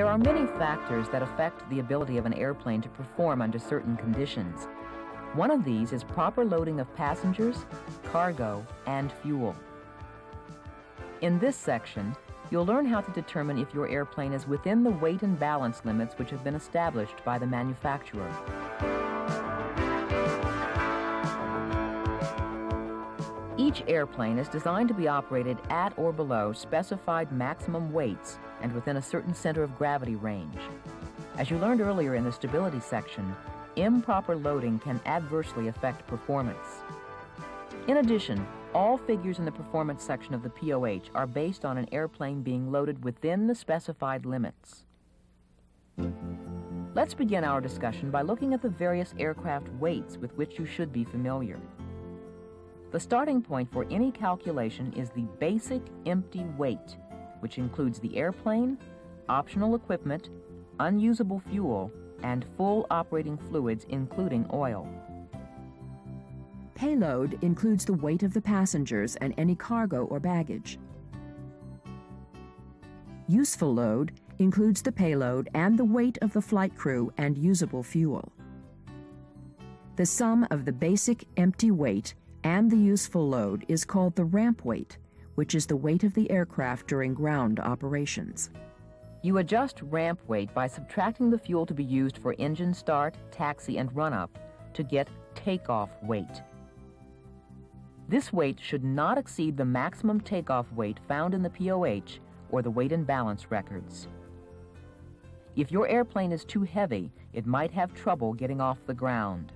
There are many factors that affect the ability of an airplane to perform under certain conditions. One of these is proper loading of passengers, cargo, and fuel. In this section, you'll learn how to determine if your airplane is within the weight and balance limits which have been established by the manufacturer. Each airplane is designed to be operated at or below specified maximum weights and within a certain center of gravity range. As you learned earlier in the stability section, improper loading can adversely affect performance. In addition, all figures in the performance section of the POH are based on an airplane being loaded within the specified limits. Let's begin our discussion by looking at the various aircraft weights with which you should be familiar. The starting point for any calculation is the basic empty weight, which includes the airplane, optional equipment, unusable fuel, and full operating fluids, including oil. Payload includes the weight of the passengers and any cargo or baggage. Useful load includes the payload and the weight of the flight crew and usable fuel. The sum of the basic empty weight and the useful load is called the ramp weight, which is the weight of the aircraft during ground operations. You adjust ramp weight by subtracting the fuel to be used for engine start, taxi, and run-up to get takeoff weight. This weight should not exceed the maximum takeoff weight found in the POH or the weight and balance records. If your airplane is too heavy, it might have trouble getting off the ground.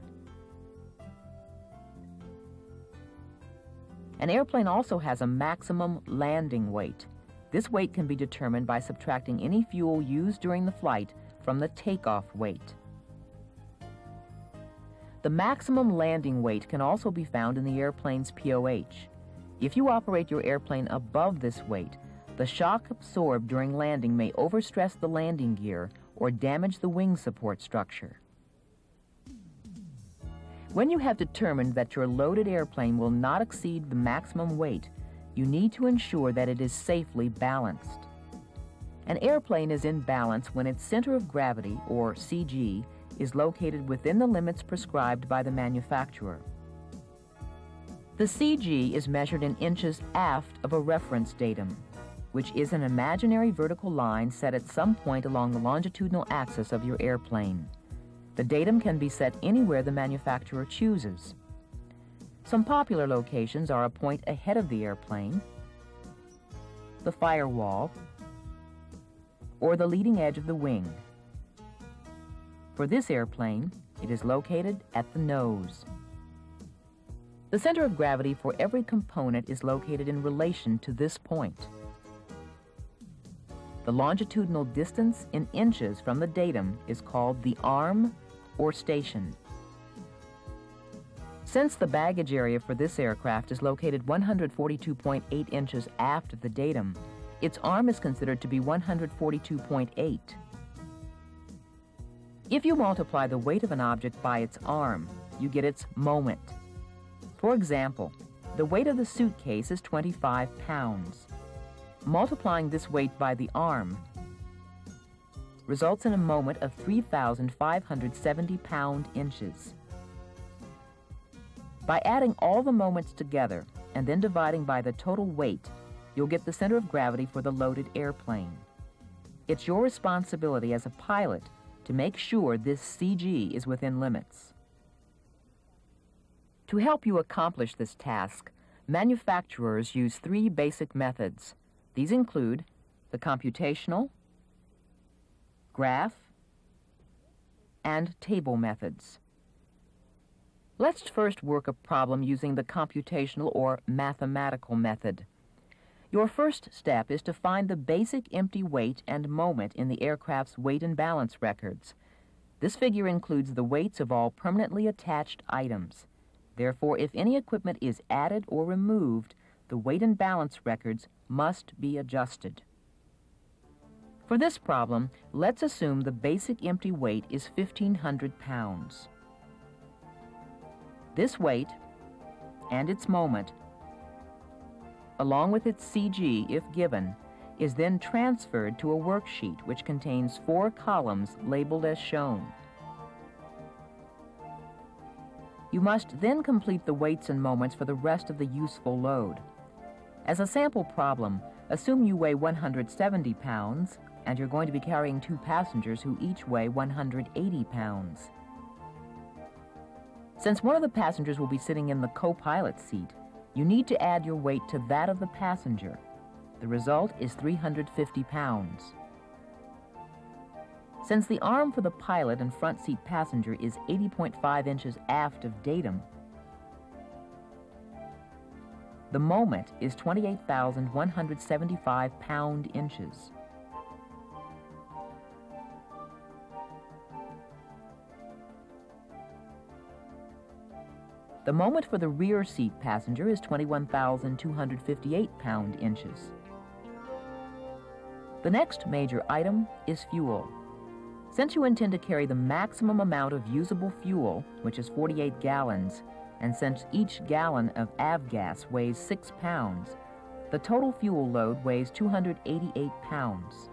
An airplane also has a maximum landing weight. This weight can be determined by subtracting any fuel used during the flight from the takeoff weight. The maximum landing weight can also be found in the airplane's POH. If you operate your airplane above this weight, the shock absorbed during landing may overstress the landing gear or damage the wing support structure. When you have determined that your loaded airplane will not exceed the maximum weight, you need to ensure that it is safely balanced. An airplane is in balance when its center of gravity, or CG, is located within the limits prescribed by the manufacturer. The CG is measured in inches aft of a reference datum, which is an imaginary vertical line set at some point along the longitudinal axis of your airplane. The datum can be set anywhere the manufacturer chooses. Some popular locations are a point ahead of the airplane, the firewall, or the leading edge of the wing. For this airplane, it is located at the nose. The center of gravity for every component is located in relation to this point. The longitudinal distance in inches from the datum is called the arm or station. Since the baggage area for this aircraft is located 142.8 inches aft of the datum, its arm is considered to be 142.8. If you multiply the weight of an object by its arm, you get its moment. For example, the weight of the suitcase is 25 pounds. Multiplying this weight by the arm results in a moment of 3,570 pound inches. By adding all the moments together and then dividing by the total weight, you'll get the center of gravity for the loaded airplane. It's your responsibility as a pilot to make sure this CG is within limits. To help you accomplish this task, manufacturers use three basic methods. These include the computational, graph, and table methods. Let's first work a problem using the computational or mathematical method. Your first step is to find the basic empty weight and moment in the aircraft's weight and balance records. This figure includes the weights of all permanently attached items. Therefore, if any equipment is added or removed, the weight and balance records must be adjusted. For this problem, let's assume the basic empty weight is 1,500 pounds. This weight and its moment, along with its CG if given, is then transferred to a worksheet which contains four columns labeled as shown. You must then complete the weights and moments for the rest of the useful load. As a sample problem, assume you weigh 170 pounds and you're going to be carrying two passengers who each weigh 180 pounds. Since one of the passengers will be sitting in the co-pilot seat, you need to add your weight to that of the passenger. The result is 350 pounds. Since the arm for the pilot and front seat passenger is 80.5 inches aft of datum, the moment is 28,175 pound inches. The moment for the rear seat passenger is 21,258 pound inches. The next major item is fuel. Since you intend to carry the maximum amount of usable fuel, which is 48 gallons, and since each gallon of avgas weighs 6 pounds, the total fuel load weighs 288 pounds.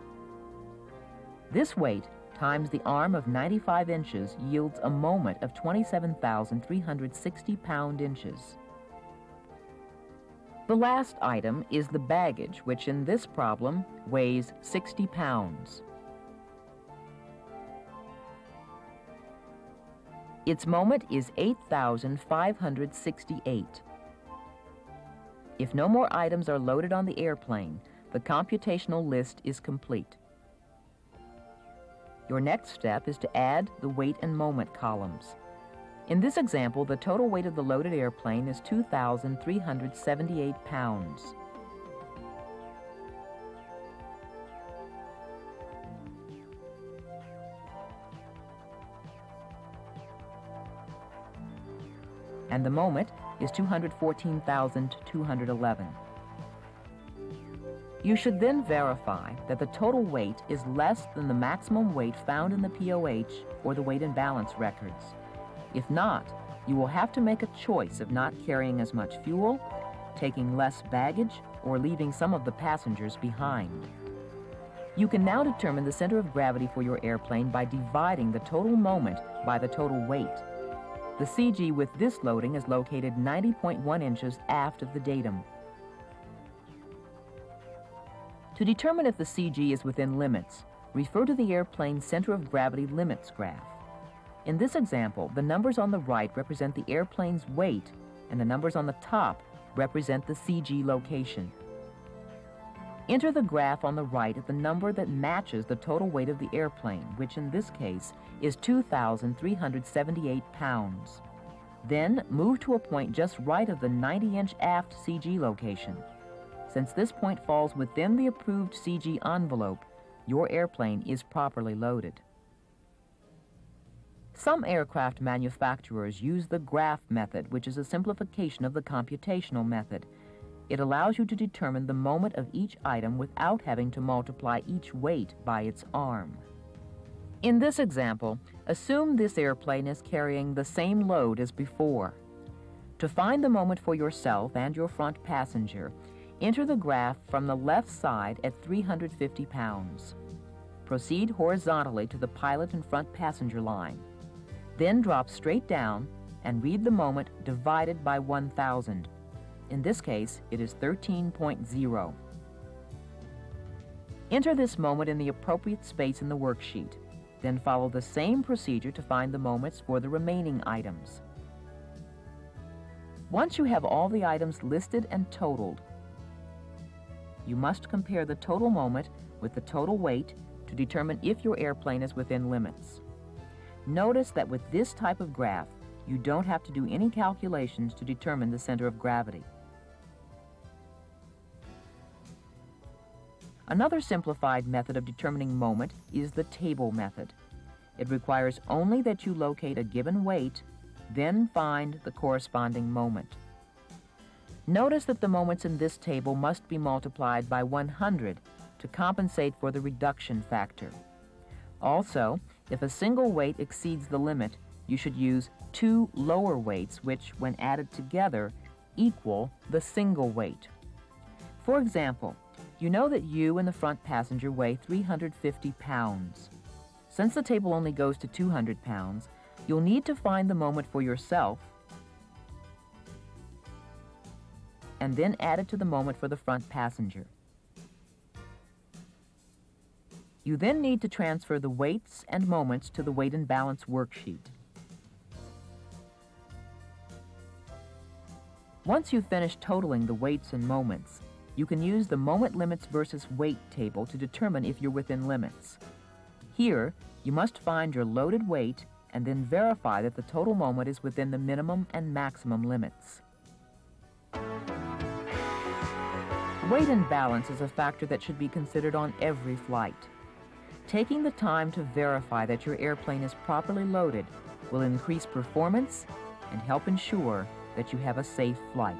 This weight times the arm of 95 inches yields a moment of 27,360 pound inches. The last item is the baggage, which in this problem weighs 60 pounds. Its moment is 8,568. If no more items are loaded on the airplane, the computational list is complete. Your next step is to add the weight and moment columns. In this example, the total weight of the loaded airplane is 2,378 pounds. And the moment is 214,211. You should then verify that the total weight is less than the maximum weight found in the POH or the weight and balance records. If not, you will have to make a choice of not carrying as much fuel, taking less baggage, or leaving some of the passengers behind. You can now determine the center of gravity for your airplane by dividing the total moment by the total weight. The CG with this loading is located 90.1 inches aft of the datum. To determine if the CG is within limits, refer to the airplane's center of gravity limits graph. In this example, the numbers on the right represent the airplane's weight and the numbers on the top represent the CG location. Enter the graph on the right at the number that matches the total weight of the airplane, which in this case is 2,378 pounds. Then move to a point just right of the 90-inch aft CG location. Since this point falls within the approved CG envelope, your airplane is properly loaded. Some aircraft manufacturers use the graph method, which is a simplification of the computational method. It allows you to determine the moment of each item without having to multiply each weight by its arm. In this example, assume this airplane is carrying the same load as before. To find the moment for yourself and your front passenger, Enter the graph from the left side at 350 pounds. Proceed horizontally to the pilot and front passenger line. Then drop straight down and read the moment divided by 1,000. In this case, it is 13.0. Enter this moment in the appropriate space in the worksheet. Then follow the same procedure to find the moments for the remaining items. Once you have all the items listed and totaled, you must compare the total moment with the total weight to determine if your airplane is within limits. Notice that with this type of graph, you don't have to do any calculations to determine the center of gravity. Another simplified method of determining moment is the table method. It requires only that you locate a given weight, then find the corresponding moment. Notice that the moments in this table must be multiplied by 100 to compensate for the reduction factor. Also, if a single weight exceeds the limit, you should use two lower weights which, when added together, equal the single weight. For example, You know that you and the front passenger weigh 350 pounds. Since the table only goes to 200 pounds, you'll need to find the moment for yourself and then add it to the moment for the front passenger. You then need to transfer the weights and moments to the weight and balance worksheet. Once you've finished totaling the weights and moments, you can use the moment limits versus weight table to determine if you're within limits. Here, you must find your loaded weight and then verify that the total moment is within the minimum and maximum limits. Weight and balance is a factor that should be considered on every flight. Taking the time to verify that your airplane is properly loaded will increase performance and help ensure that you have a safe flight.